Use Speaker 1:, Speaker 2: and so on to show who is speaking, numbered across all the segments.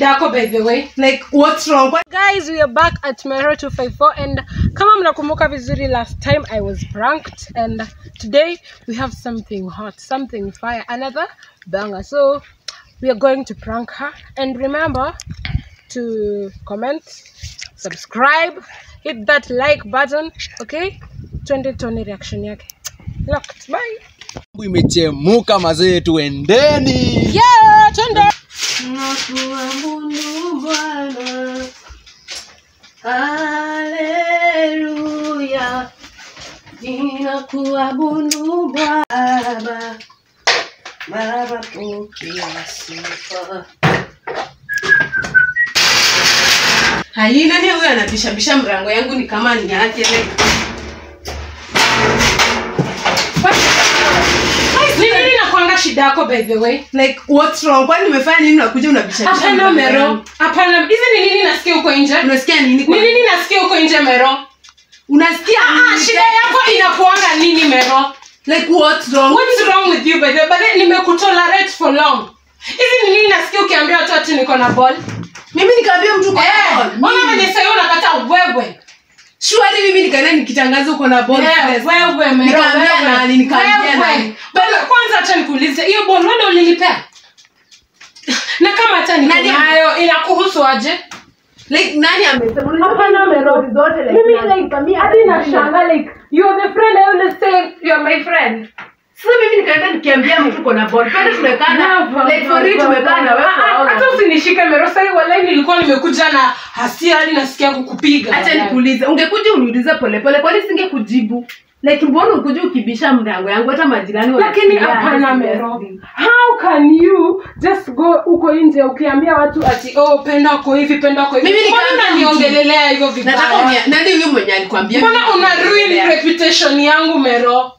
Speaker 1: shida yako by the way.
Speaker 2: Like what's wrong? What-
Speaker 1: guys we are back at Mero 254 and kama mnakumbuka vizuri last time i was pranked and today we have something hot something fire another banger. So we are going to prank her and remember to comment subscribe hit that like button okay? Twende tuone reaction yake. Locked bye.
Speaker 3: Imechemuka mazee tuendeni.
Speaker 1: Yeah twende
Speaker 2: Ninakuabudu Baba. Baba pokea sifa. Hai, nani huyo anabishabisha mrango yangu ni kama ni yake
Speaker 1: ni nini nakwanga shida yako by the way
Speaker 2: Like what's wrong? Kwani nimefanya nini unakuja unabishabisha?
Speaker 1: hapana mero hapana hizi ni nini nasikia huko nje
Speaker 2: Unasikia nini
Speaker 1: ni nini nasikia huko nje mero
Speaker 2: Unasikia
Speaker 1: ah, shida yako inakuanga nini mero
Speaker 2: Like what's wrong?
Speaker 1: what's wrong with you by the way? Nimekutolerate for long hizi ni nini nasikia ukiambia watu ati niko na ball
Speaker 2: Mimi nikaambia mtu kwa
Speaker 1: eh
Speaker 2: ball.
Speaker 1: mbona mwenye sasa unakata wewe
Speaker 2: Shwari mimi nikaenda nikitangaza uko na ball. yeah,
Speaker 1: wewe mero
Speaker 2: Nikaambia nani? Nikaambia nani?
Speaker 1: Bado kwanza acha nikuulize hiyo ball wewe ulinipea na kama hata niko nayo inakuhusu aje
Speaker 2: Like nani amesema?
Speaker 1: Hapana,
Speaker 2: merodi zote like
Speaker 1: mimi like
Speaker 2: mimi
Speaker 1: hadi
Speaker 2: na
Speaker 1: nashanga like you are the friend I will say you are my friend.
Speaker 2: Sasa mimi nikaenda nikiambia mtu uko na ball. tumekana like for real tumekaa na wewe
Speaker 1: Ah, ah, hata
Speaker 2: usinishike
Speaker 1: usinishike merosai wallahi nilikuwa nimekuja na hasia hadi nasikia kukupiga.
Speaker 2: Acha nikuulize. Ungekuja uniulize polepole kwani singekujibu? Like mbona ukuja ukibisha mrango yangu? Hata majirani
Speaker 1: lakini hapana mero. how can you huko nje ukiambia watu ati oh penda uko hivi penda uko hivi.
Speaker 2: Mimi nikaanza
Speaker 1: niongelelea hivyo vibaya?
Speaker 2: Nataka nani huyu mwenye alikwambia?
Speaker 1: mbona una ruin reputation yangu mero?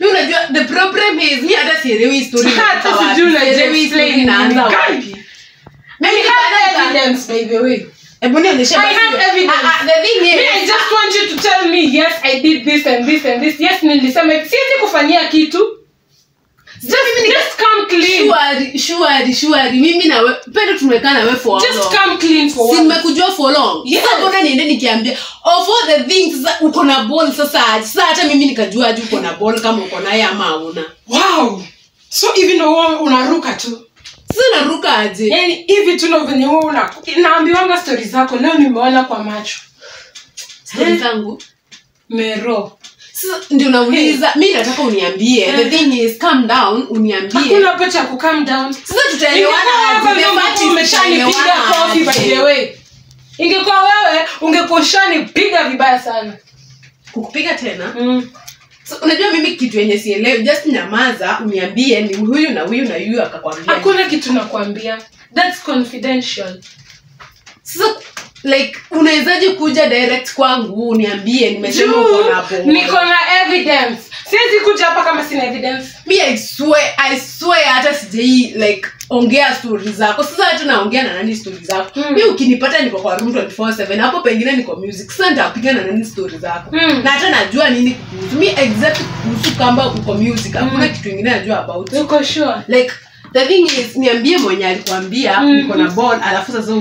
Speaker 2: Mimi unajua the problem is mimi hata sielewi hii story
Speaker 1: Hata sijui
Speaker 2: na story
Speaker 1: explain
Speaker 2: inaanza wapi. Mimi hata
Speaker 1: evidence by the way.
Speaker 2: Ebu nionyeshe
Speaker 1: I
Speaker 2: basi.
Speaker 1: have evidence.
Speaker 2: Uh, ah, the thing is-
Speaker 1: Me, I just want you to tell me yes I did this and this and this. Yes nilisema siwezi kufanyia kitu just, come clean.
Speaker 2: Shwari, shwari, shwari. mimi na we pendo tumekaa na we for
Speaker 1: just
Speaker 2: long?
Speaker 1: come clean for once.
Speaker 2: nimekujua for long?
Speaker 1: Yes.
Speaker 2: sasa mbona niende nikiambia of all the things sasa uko na ball sasa sasa hata mimi nikajua aje uko na ball kama uko naye ama hauna.
Speaker 1: Wow. So even though wewe unaruka tu.
Speaker 2: Sasa naruka aje?
Speaker 1: Yani hivi tu ndo venye wewe una naambiwanga stories zako leo nimeona kwa macho.
Speaker 2: Stories zangu?
Speaker 1: Mero
Speaker 2: ndio nauliza mi nataka uniambie the thing is calm down uniambie.
Speaker 1: Hakuna down.
Speaker 2: Sasa tutaelewana
Speaker 1: umeshanipiga kofi by the way. Ingekuwa wewe ungekuwa ushanipiga vibaya sana.
Speaker 2: Kukupiga tena?
Speaker 1: Mm.
Speaker 2: so, unajua mimi kitu yenye sielewi just nyamaza uniambie ni huyu na huyu na huyu akakwambia.
Speaker 1: Hakuna kitu nakwambia. Thats confidential.
Speaker 2: Sasa like unawezaje kuja direct kwangu? Uniambie nimesema uko na
Speaker 1: niko na evidence. Siwezi kuja hapa kama sina evidence.
Speaker 2: Mi i swear i swear hata sijai like ongea stori zako. Sasa hata naongea na nani stori zako?
Speaker 1: Mm.
Speaker 2: mi ukinipata niko kwa room 24/7 hapo pengine niko music sasa nitapiga na nani stori zako?
Speaker 1: Mm.
Speaker 2: na hata najua nini kuhusu. Mi exact kuhusu kamba uko music hakuna kitu ingine najua about
Speaker 1: uko sure?
Speaker 2: Like the thing is niambie mwenye alikwambia
Speaker 1: Mm.
Speaker 2: niko na ball alafu sasa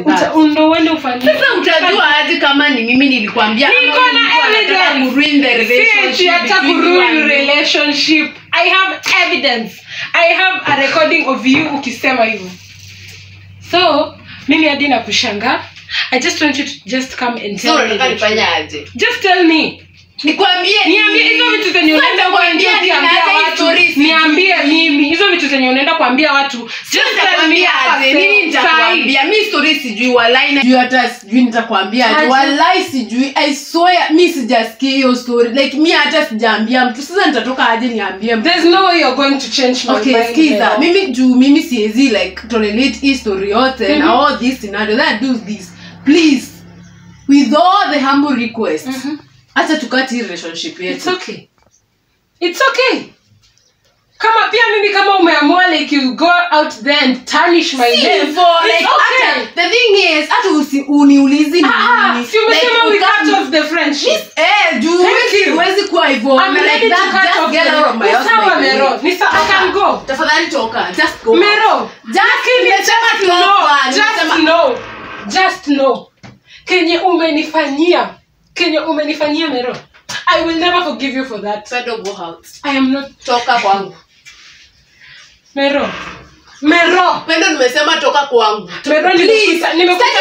Speaker 1: uta- ndo uende
Speaker 2: ufanisasa utajua aje kama ni mimi nilikwambia
Speaker 1: Niko na
Speaker 2: kuruin relationship
Speaker 1: i have evidence. I have a recording of you ukisema hivyo. So mimi hadi na kushanga i just want you to just come and
Speaker 2: So
Speaker 1: me just tell me.
Speaker 2: Nikwambie
Speaker 1: niambie hizo vitu zenye unaenda kuambia watu niambie mimi hizo vitu zenye unaenda kuambia watu just tell me
Speaker 2: nitakwambia mi story sijui walai sijui hata sijui nitakwambia walai sijui. I swear mi sijasikia hiyo story like mi hata sijaambia mtu. Sasa nitatoka aje niambie mtu?
Speaker 1: There's no way you're going to change my
Speaker 2: okay
Speaker 1: mind
Speaker 2: skiza. mimi juu mimi siwezi like tolerate hii story yote
Speaker 1: Mhm.
Speaker 2: na all this scenario that. Do this. Please. With all the humble request
Speaker 1: -hmm.
Speaker 2: hata tukati relationship yetu.
Speaker 1: It's okay. It's okay kama pia mimi kama umeamua like you go out there and tarnish my name
Speaker 2: like,
Speaker 1: okay
Speaker 2: Ata, the thing is hata uniulizi ni
Speaker 1: Ah,
Speaker 2: nini.
Speaker 1: si umesema
Speaker 2: Like,
Speaker 1: we cut off the friendship
Speaker 2: Eh,
Speaker 1: do
Speaker 2: huwezi-
Speaker 1: you.
Speaker 2: huwezi kuwa hivyo
Speaker 1: I'm
Speaker 2: like
Speaker 1: ready to cut off
Speaker 2: get out of my house,
Speaker 1: sawa. Mero. Ni sawa, I can go.
Speaker 2: Tafadhali toka just go
Speaker 1: Mero.
Speaker 2: just nimesema
Speaker 1: to
Speaker 2: know
Speaker 1: just know. Just know. Kenye umenifanyia. Kenye umenifanyia Mero. I will never forgive you for that.
Speaker 2: Go out
Speaker 1: I am not
Speaker 2: toka kwangu
Speaker 1: Mero. Mero.
Speaker 2: pendo nimesema toka kwangu
Speaker 1: Mero nimekuita nimekuita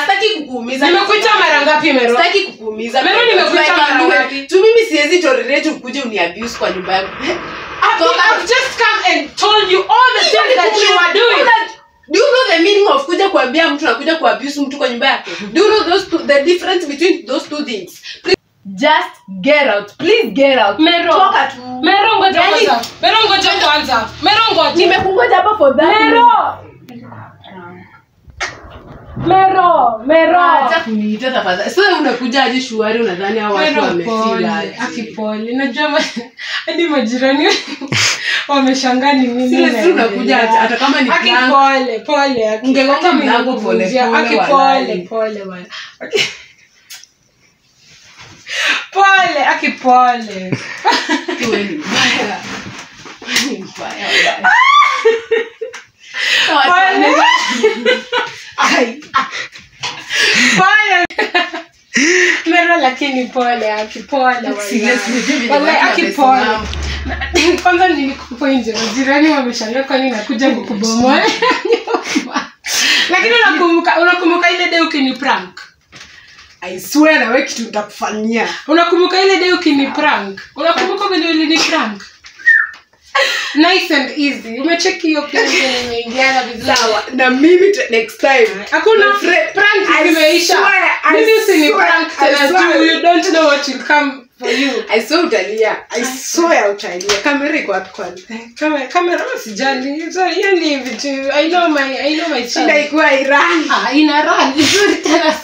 Speaker 2: Sitaki kukuumiza
Speaker 1: Nimekuita mara ngapi Mero?
Speaker 2: sitaki kukuumiza
Speaker 1: Mero, nimekuita mara ngapi?
Speaker 2: tu mimi siwezi tolerate ukuje uniabuse kwa nyumba yangu
Speaker 1: I've, I've just come and told you all the things that you are doing.
Speaker 2: Do you know the meaning of kuja kuambia mtu na kuja kuabuse mtu kwa nyumba yake? Do you know those two, the difference between those two things? Please, just get out. Please get out.
Speaker 1: Mero.
Speaker 2: Toka tu.
Speaker 1: Mero ngoja
Speaker 2: Yaani-
Speaker 1: kwanza. Mero ngoja kwanza. Mero ngoja.
Speaker 2: Nimekungoja hapa for that.
Speaker 1: Mero. Mero. Mero.
Speaker 2: Acha kuniita tafadhali. Sasa unakuja aje shuari unadhani hao watu aje?
Speaker 1: Akipole. Najua hadi majirani wameshangaa ni nini. sisi
Speaker 2: unakuja hata- kama ni
Speaker 1: pole, pole.
Speaker 2: Ungegonga mlango pole, pole,
Speaker 1: pole, pole bwana. Aki- Pole, aki pole.
Speaker 2: Tu wewe ni mbaya. Wewe ni mbaya, mbaya. Watu
Speaker 1: Pole.
Speaker 2: Wane- aki
Speaker 1: Pole. Mero lakini pole, akipoleakipole pole. pole. Kwanza nilikupo nje, majirani wameshangaa kwani nakuja kukubomoa. Lakini unakumbuka unakumbuka ile de ukini prank?
Speaker 2: I swear na wewe kitu nitakufanyia.
Speaker 1: Unakumbuka ile day ukini prank? Unakumbuka vile ulini prank? Nice and easy. Umecheki hiyo pia vile nimeingiana vizuri.
Speaker 2: Sawa, na mimi next time.
Speaker 1: Hakuna prank zimeisha. Mimi usini prank tena juu you don't know what will come for you.
Speaker 2: I saw utalia. I swear utalia. Kamera iko wapi kwani?
Speaker 1: Kamera kamera usijali. So hiyo ni vitu I know my I know my
Speaker 2: child.
Speaker 1: son.
Speaker 2: ikuwa Iran.
Speaker 1: Ah, ina run vizuri tena.